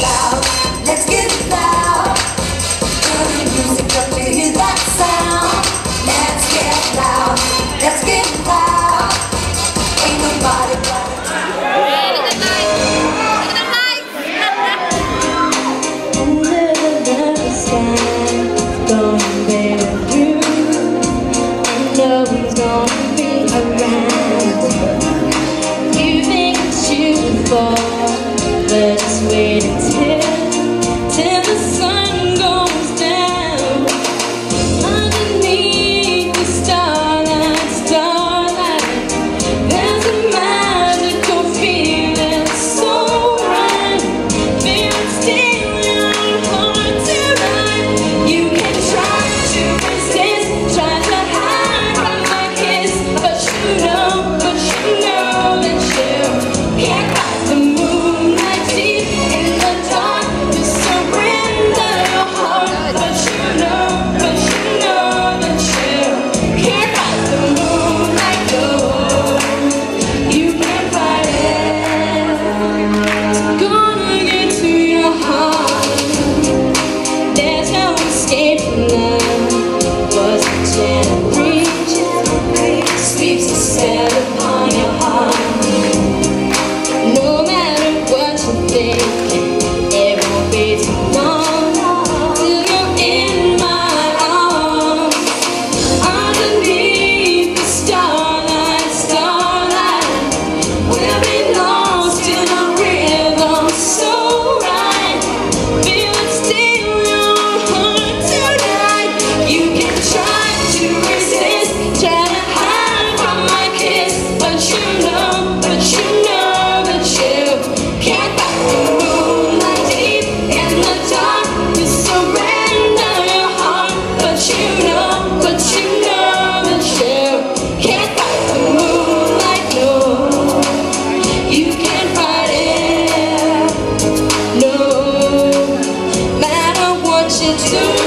loud. What